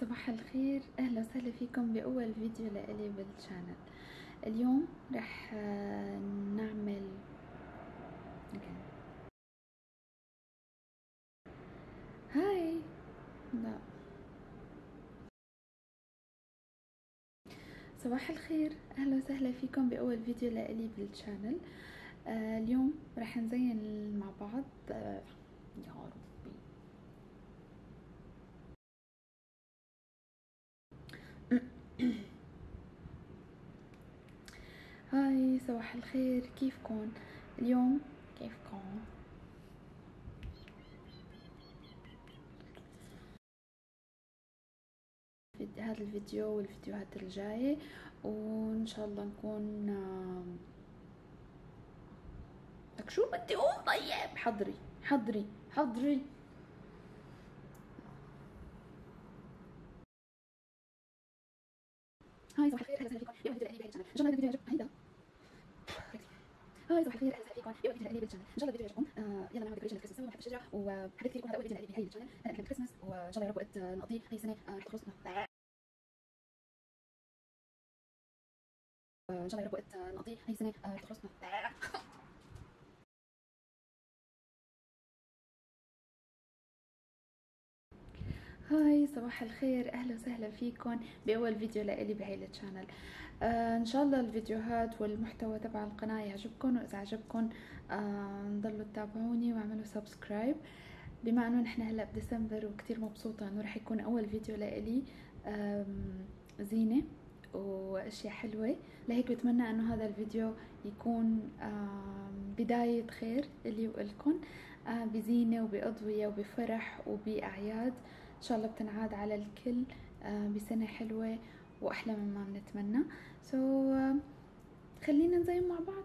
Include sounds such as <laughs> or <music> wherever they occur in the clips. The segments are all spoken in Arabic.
صباح الخير أهلا وسهلا فيكم بأول فيديو لإلي بال channel. اليوم رح آه، نعمل هاي. لا. صباح الخير أهلا وسهلا فيكم بأول فيديو لإلي بال channel. آه اليوم رح نزين مع بعض آه يا ربي هاي صباح الخير. كيفكم اليوم كيفكم هذا الفيديو والفيديوهات الجاية وإن شاء الله نكون لك شو بدي أقول؟ طيب حضري حضري حضري. هاي صباح الخير. أهلا فيكم اليوم الفيديو. هيدا هاي صباح الخير أهلا وسهلا فيكم فيديو لإلي بال channel إن شاء الله الفيديو يعجبكم آه يلا نعمل decoration الشجره هذا اول فيديو بهي ال channel هلا نحن بالكريسماس وإن شاء الله يا رب وقت هي السنة رح تخلصنا إن شاء الله يا رب وقت هي السنة رح تخلصنا هاي صباح الخير. أهلا وسهلا فيكم بأول فيديو لإلي بهي ال channel آه إن شاء الله الفيديوهات والمحتوى تبع القناة يعجبكم وإذا عجبكم آه ضلوا تتابعوني واعملوا subscribe بما إنه نحن هلأ بديسمبر وكتير مبسوطة إنه رح يكون أول فيديو لإلي زينة وأشياء حلوة. لهيك بتمنى إنه هذا الفيديو يكون بداية خير إلي وإلكم آه، بزينة وبأضوية وبفرح وبأعياد. إن شاء الله بتنعاد على الكل بسنة حلوة وأحلى مما بنتمنى. سو so, خلينا نزين مع بعض.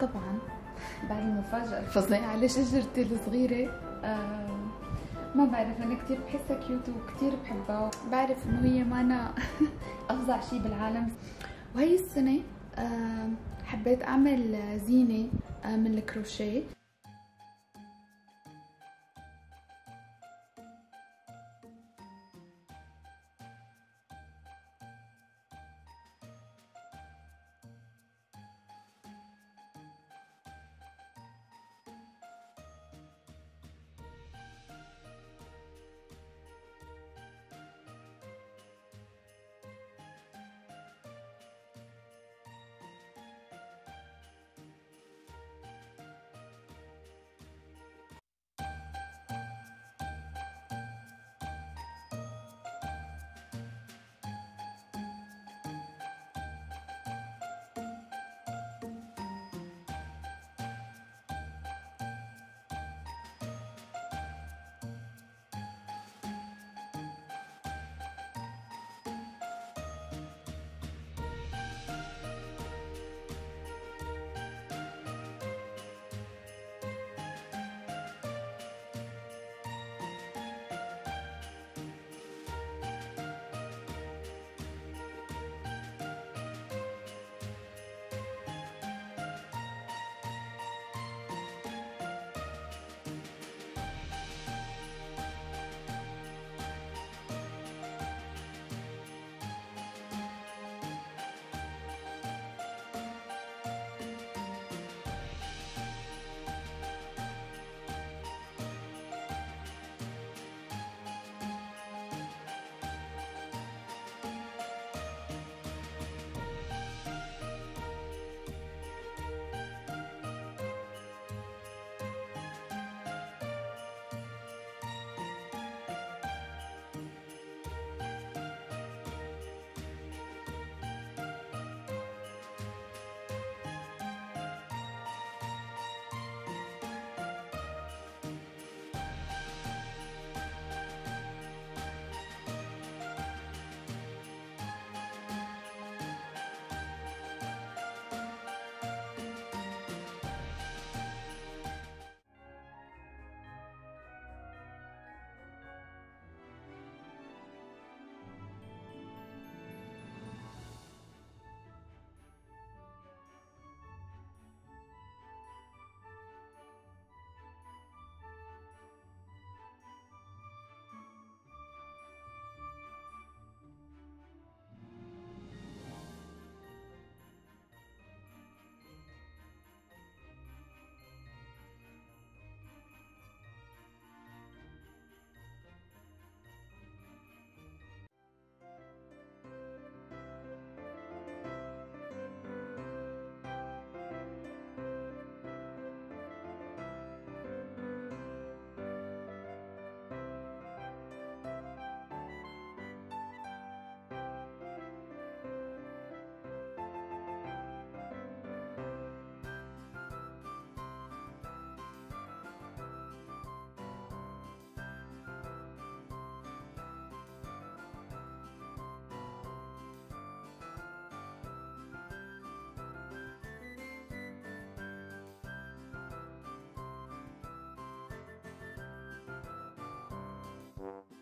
طبعا. بعد المفاجأة. الفظيعة لشجرتي الصغيرة؟ آه ما بعرف أنا كتير بحسها كيوت وكتير بحبها. بعرف إنه هي مانا <laughs> أفظع شي بالعالم. وهي السنة آه حبيت أعمل زينة آه من الكروشيه.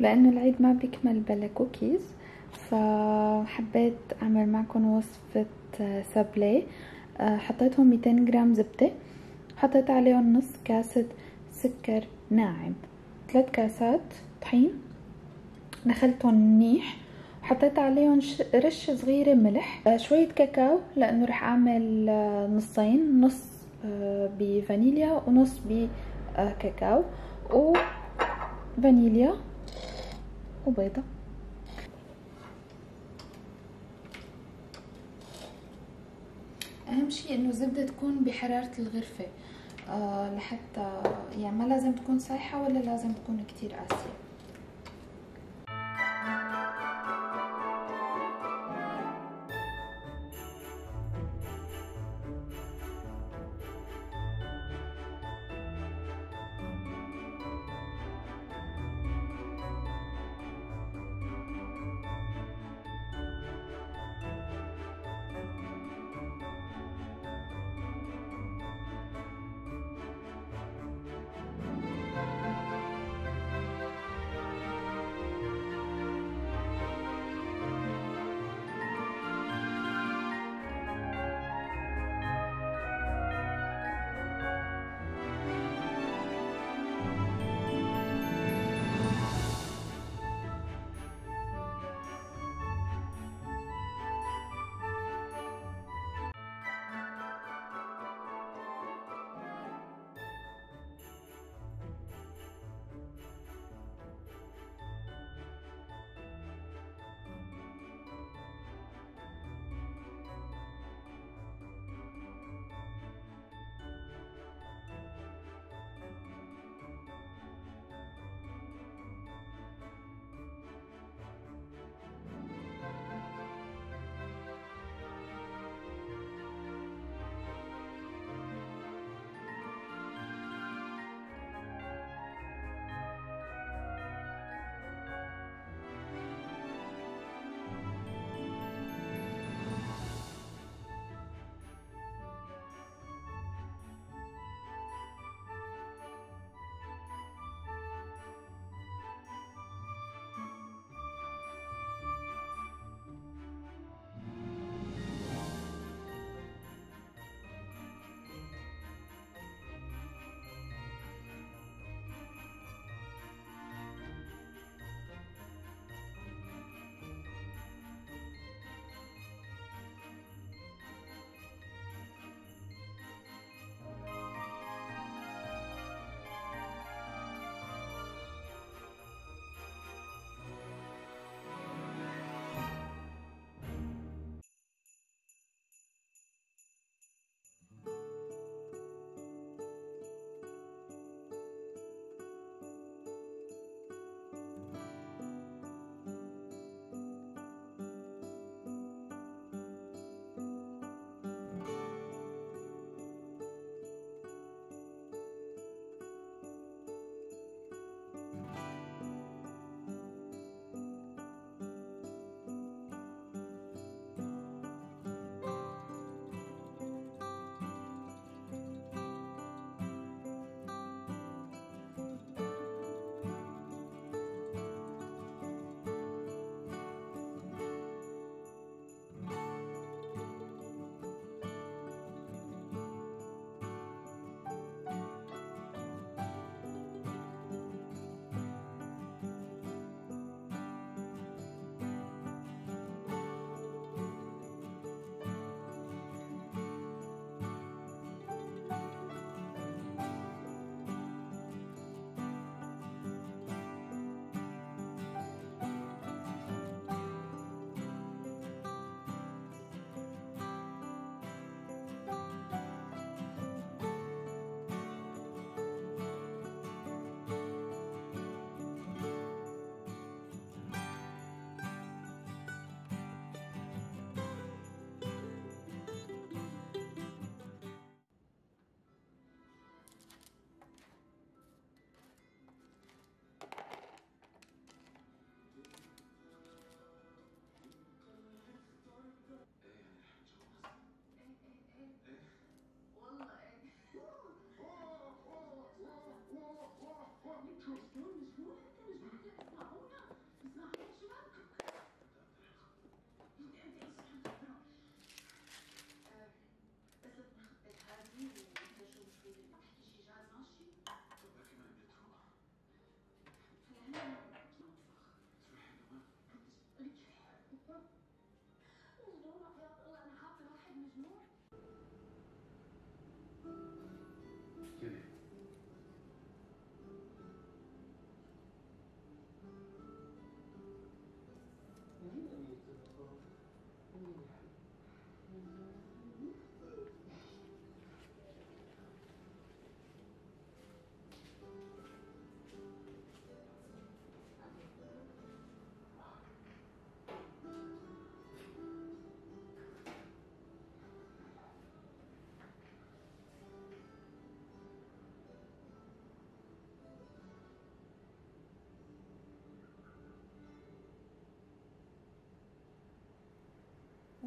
لأنه العيد ما بيكمل بلا كوكيز فحبيت أعمل معكم وصفة سابلي حطيتهم 200 جرام زبدة. حطيت عليهم نص كاسة سكر ناعم. ثلاث كاسات طحين. نخلتهم منيح. حطيت عليهم رشة صغيرة ملح. شوية كاكاو لأنه رح أعمل نصين. نص بفانيليا ونص بكاكاو. وفانيليا وبيضة أهم شيء إنه الزبدة تكون بحرارة الغرفة آه لحتى يعني ما لازم تكون سايحة ولا لازم تكون كتير قاسية.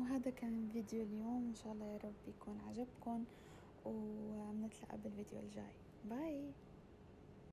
وهذا كان فيديو اليوم. إن شاء الله يا رب يكون عجبكم ونتلاقى بالفيديو الجاي. باي.